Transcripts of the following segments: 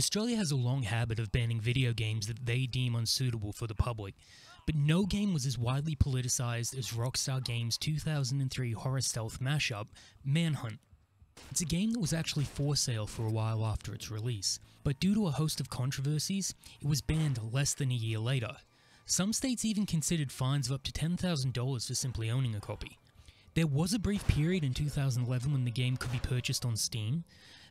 Australia has a long habit of banning video games that they deem unsuitable for the public, but no game was as widely politicised as Rockstar Games' 2003 horror stealth mashup, Manhunt. It's a game that was actually for sale for a while after its release, but due to a host of controversies, it was banned less than a year later. Some states even considered fines of up to $10,000 for simply owning a copy. There was a brief period in 2011 when the game could be purchased on Steam,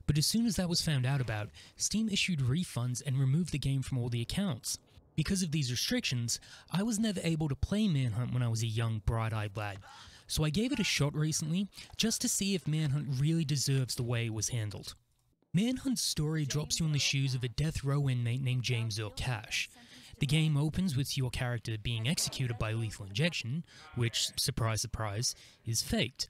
but as soon as that was found out about, Steam issued refunds and removed the game from all the accounts. Because of these restrictions, I was never able to play Manhunt when I was a young, bright-eyed lad, so I gave it a shot recently just to see if Manhunt really deserves the way it was handled. Manhunt's story drops you in the shoes of a death row inmate named James Earl Cash. The game opens with your character being executed by lethal injection, which, surprise surprise, is faked.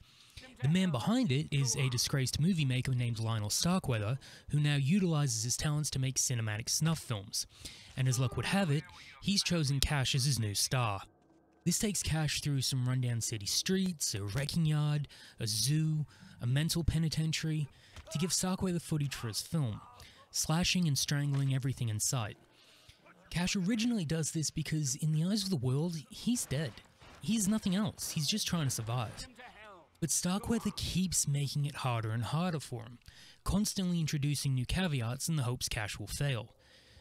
The man behind it is a disgraced movie maker named Lionel Starkweather, who now utilizes his talents to make cinematic snuff films. And as luck would have it, he's chosen Cash as his new star. This takes Cash through some rundown city streets, a wrecking yard, a zoo, a mental penitentiary, to give Starkweather footage for his film, slashing and strangling everything in sight. Cash originally does this because, in the eyes of the world, he's dead. He's nothing else, he's just trying to survive. But Starkweather keeps making it harder and harder for him, constantly introducing new caveats in the hopes Cash will fail.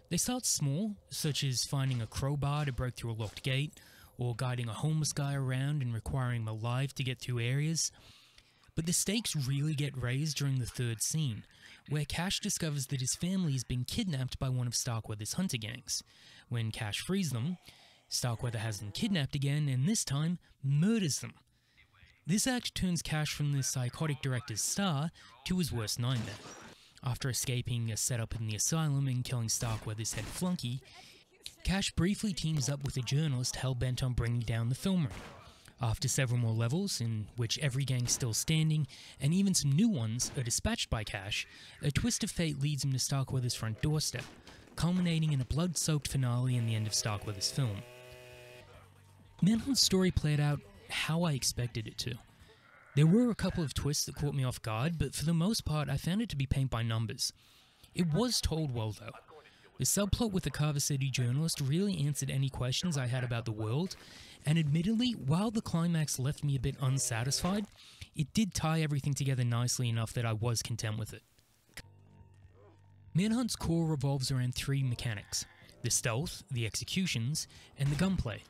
They start small, such as finding a crowbar to break through a locked gate, or guiding a homeless guy around and requiring him alive to get through areas. But the stakes really get raised during the third scene, where Cash discovers that his family has been kidnapped by one of Starkweather's hunter gangs. When Cash frees them, Starkweather has them kidnapped again and this time murders them. This act turns Cash from the psychotic director's star to his worst nightmare. After escaping a setup in the asylum and killing Starkweather's head flunky, Cash briefly teams up with a journalist hell-bent on bringing down the film ring. After several more levels, in which every gang's still standing, and even some new ones are dispatched by Cash, a twist of fate leads him to Starkweather's front doorstep, culminating in a blood-soaked finale in the end of Starkweather's film. Manhunt's story played out how I expected it to. There were a couple of twists that caught me off guard, but for the most part I found it to be paint by numbers. It was told well though. The subplot with the Carcer City journalist really answered any questions I had about the world, and admittedly, while the climax left me a bit unsatisfied, it did tie everything together nicely enough that I was content with it. Manhunt's core revolves around three mechanics the stealth, the executions, and the gunplay.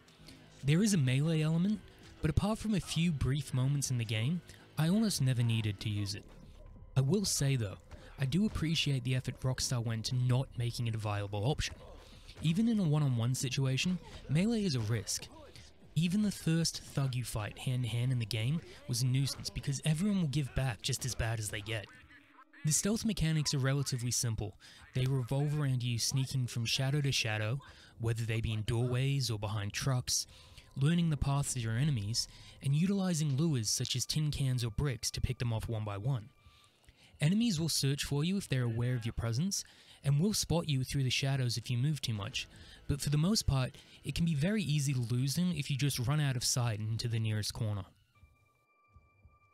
There is a melee element, but apart from a few brief moments in the game, I almost never needed to use it. I will say though, I do appreciate the effort Rockstar went to not making it a viable option. Even in a one-on-one situation, melee is a risk. Even the first thug you fight hand-to-hand in the game was a nuisance because everyone will give back just as bad as they get. The stealth mechanics are relatively simple. They revolve around you sneaking from shadow to shadow, whether they be in doorways or behind trucks, learning the paths of your enemies, and utilizing lures such as tin cans or bricks to pick them off one by one. Enemies will search for you if they're aware of your presence, and will spot you through the shadows if you move too much, but for the most part, it can be very easy to lose them if you just run out of sight into the nearest corner.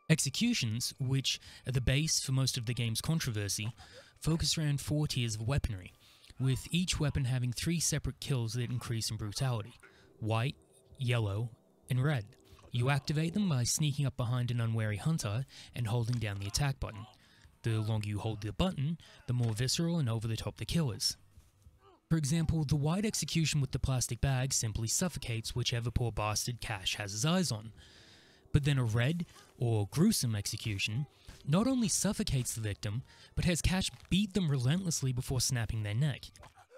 Executions, which are the base for most of the game's controversy, focus around four tiers of weaponry, with each weapon having three separate kills that increase in brutality white, yellow, and red. You activate them by sneaking up behind an unwary hunter and holding down the attack button. The longer you hold the button, the more visceral and over the top the kill is. For example, the white execution with the plastic bag simply suffocates whichever poor bastard Cash has his eyes on. But then a red, or gruesome execution, not only suffocates the victim, but has Cash beat them relentlessly before snapping their neck.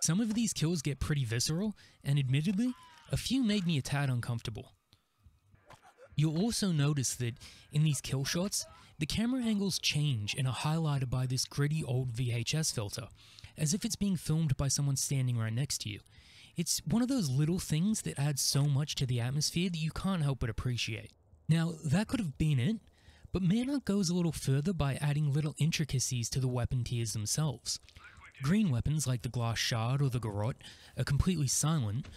Some of these kills get pretty visceral, and admittedly, a few made me a tad uncomfortable. You'll also notice that in these kill shots, the camera angles change and are highlighted by this gritty old VHS filter, as if it's being filmed by someone standing right next to you. It's one of those little things that adds so much to the atmosphere that you can't help but appreciate. Now, that could have been it, but Manhunt goes a little further by adding little intricacies to the weapon tiers themselves. Green weapons like the glass shard or the garrote are completely silent,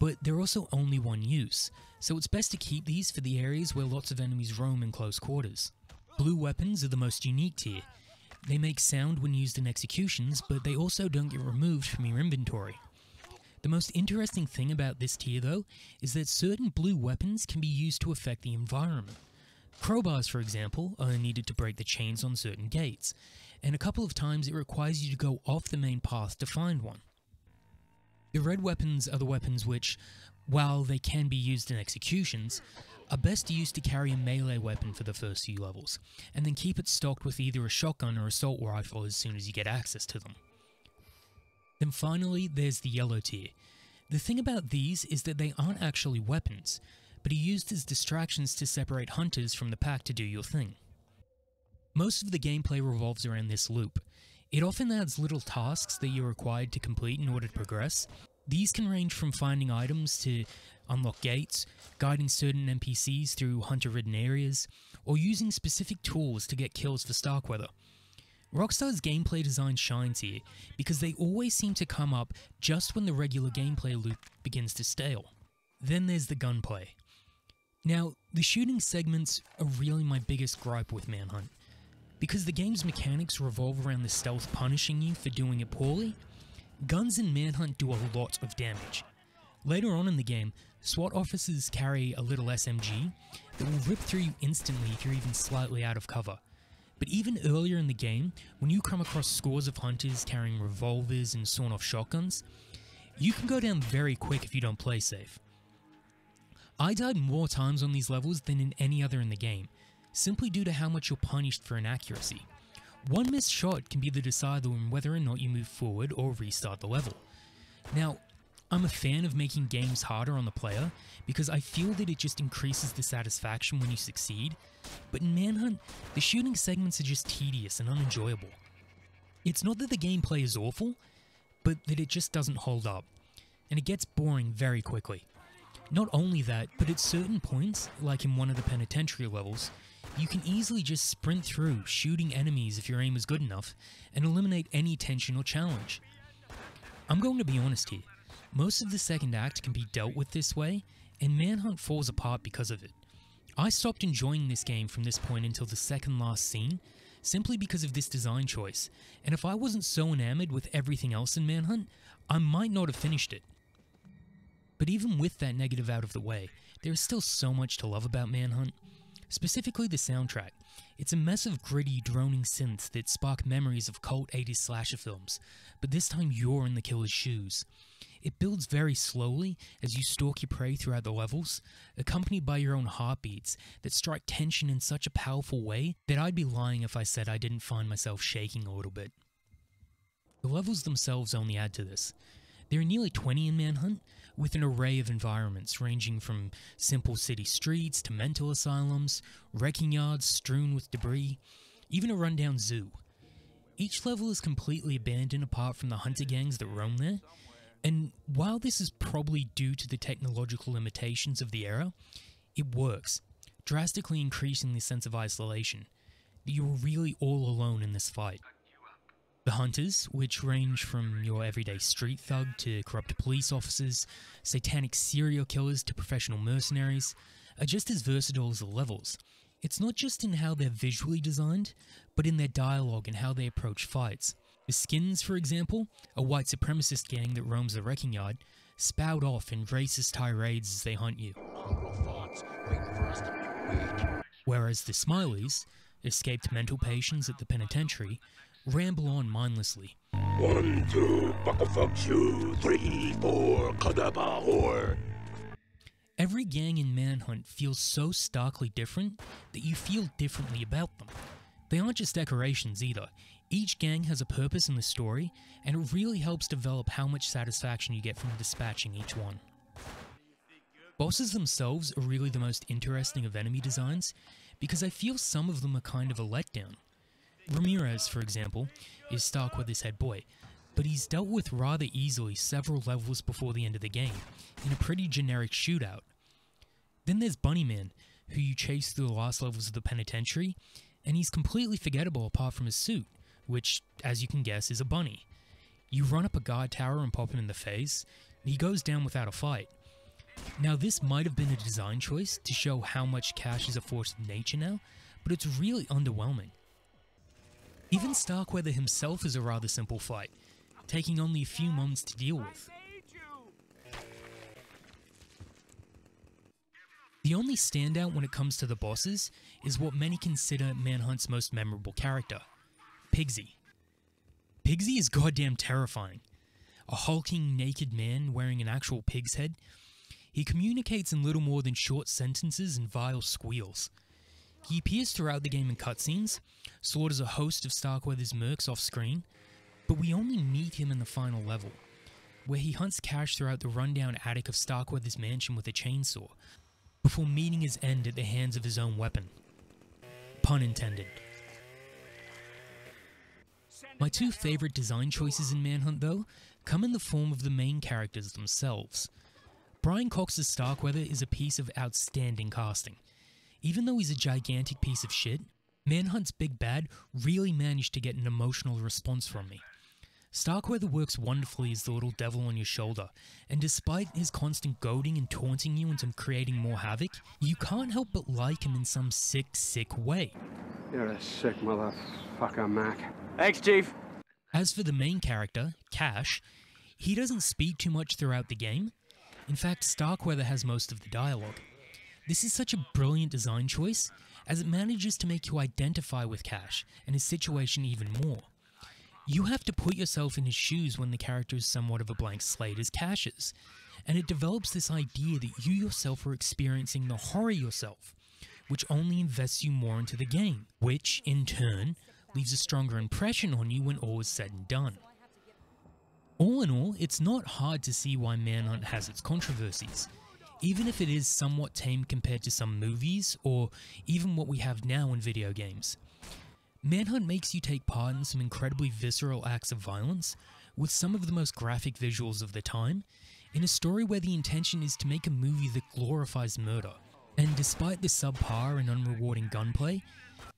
but they're also only one use, so it's best to keep these for the areas where lots of enemies roam in close quarters. Blue weapons are the most unique tier. They make sound when used in executions, but they also don't get removed from your inventory. The most interesting thing about this tier though is that certain blue weapons can be used to affect the environment. Crowbars, for example, are needed to break the chains on certain gates, and a couple of times it requires you to go off the main path to find one. The red weapons are the weapons which, while they can be used in executions, are best used to carry a melee weapon for the first few levels, and then keep it stocked with either a shotgun or assault rifle as soon as you get access to them. Then finally, there's the yellow tier. The thing about these is that they aren't actually weapons, but are used as distractions to separate hunters from the pack to do your thing. Most of the gameplay revolves around this loop. It often adds little tasks that you're required to complete in order to progress. These can range from finding items to unlock gates, guiding certain NPCs through hunter-ridden areas, or using specific tools to get kills for Starkweather. Rockstar's gameplay design shines here because they always seem to come up just when the regular gameplay loop begins to stale. Then there's the gunplay. Now, the shooting segments are really my biggest gripe with Manhunt. Because the game's mechanics revolve around the stealth punishing you for doing it poorly, guns in Manhunt do a lot of damage. Later on in the game, SWAT officers carry a little SMG that will rip through you instantly if you're even slightly out of cover. But even earlier in the game, when you come across scores of hunters carrying revolvers and sawn off shotguns, you can go down very quick if you don't play safe. I died more times on these levels than in any other in the game, simply due to how much you're punished for inaccuracy. One missed shot can be the decider on whether or not you move forward or restart the level. Now, I'm a fan of making games harder on the player because I feel that it just increases the satisfaction when you succeed, but in Manhunt, the shooting segments are just tedious and unenjoyable. It's not that the gameplay is awful, but that it just doesn't hold up, and it gets boring very quickly. Not only that, but at certain points, like in one of the penitentiary levels, you can easily just sprint through, shooting enemies if your aim is good enough, and eliminate any tension or challenge. I'm going to be honest here, most of the second act can be dealt with this way, and Manhunt falls apart because of it. I stopped enjoying this game from this point until the second last scene, simply because of this design choice, and if I wasn't so enamored with everything else in Manhunt, I might not have finished it. But even with that negative out of the way, there is still so much to love about Manhunt. Specifically the soundtrack. It's a mess of gritty, droning synths that spark memories of cult 80s slasher films, but this time you're in the killer's shoes. It builds very slowly as you stalk your prey throughout the levels, accompanied by your own heartbeats that strike tension in such a powerful way that I'd be lying if I said I didn't find myself shaking a little bit. The levels themselves only add to this. There are nearly 20 in Manhunt, with an array of environments ranging from simple city streets to mental asylums, wrecking yards strewn with debris, even a rundown zoo. Each level is completely abandoned apart from the hunter gangs that roam there, and while this is probably due to the technological limitations of the era, it works, drastically increasing the sense of isolation, that you're really all alone in this fight. The hunters, which range from your everyday street thug to corrupt police officers, satanic serial killers to professional mercenaries, are just as versatile as the levels. It's not just in how they're visually designed, but in their dialogue and how they approach fights. The Skins, for example, a white supremacist gang that roams the wrecking yard, spout off in racist tirades as they hunt you. Whereas the Smileys, escaped mental patients at the penitentiary, ramble on mindlessly. One, two, buckle fuck you, three, four, kadaba whore. Every gang in Manhunt feels so starkly different that you feel differently about them. They aren't just decorations either. Each gang has a purpose in the story, and it really helps develop how much satisfaction you get from dispatching each one. Bosses themselves are really the most interesting of enemy designs, because I feel some of them are kind of a letdown. Ramirez, for example, is Starkweather's head boy, but he's dealt with rather easily several levels before the end of the game, in a pretty generic shootout. Then there's Bunnyman, who you chase through the last levels of the penitentiary, and he's completely forgettable apart from his suit, which, as you can guess, is a bunny. You run up a guard tower and pop him in the face, he goes down without a fight. Now this might have been a design choice to show how much cash is a force of nature now, but it's really underwhelming. Even Starkweather himself is a rather simple fight, taking only a few moments to deal with. The only standout when it comes to the bosses is what many consider Manhunt's most memorable character, Pigsy. Pigsy is goddamn terrifying. A hulking, naked man wearing an actual pig's head, he communicates in little more than short sentences and vile squeals. He appears throughout the game in cutscenes, slaughters a host of Starkweather's mercs off screen, but we only meet him in the final level, where he hunts Cash throughout the rundown attic of Starkweather's mansion with a chainsaw, before meeting his end at the hands of his own weapon. Pun intended. My two favourite design choices in Manhunt, though, come in the form of the main characters themselves. Brian Cox's Starkweather is a piece of outstanding casting. Even though he's a gigantic piece of shit, Manhunt's Big Bad really managed to get an emotional response from me. Starkweather works wonderfully as the little devil on your shoulder, and despite his constant goading and taunting you into creating more havoc, you can't help but like him in some sick, sick way. You're a sick motherfucker, Mac. Thanks, Chief. As for the main character, Cash, he doesn't speak too much throughout the game. In fact, Starkweather has most of the dialogue. This is such a brilliant design choice, as it manages to make you identify with Cash and his situation even more. You have to put yourself in his shoes when the character is somewhat of a blank slate as Cash's, and it develops this idea that you yourself are experiencing the horror yourself, which only invests you more into the game, which, in turn, leaves a stronger impression on you when all is said and done. All in all, it's not hard to see why Manhunt has its controversies, even if it is somewhat tame compared to some movies or even what we have now in video games. Manhunt makes you take part in some incredibly visceral acts of violence, with some of the most graphic visuals of the time, in a story where the intention is to make a movie that glorifies murder. And despite the subpar and unrewarding gunplay,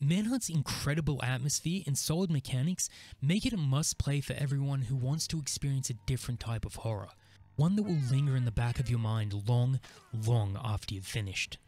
Manhunt's incredible atmosphere and solid mechanics make it a must play for everyone who wants to experience a different type of horror, one that will linger in the back of your mind long, long after you've finished.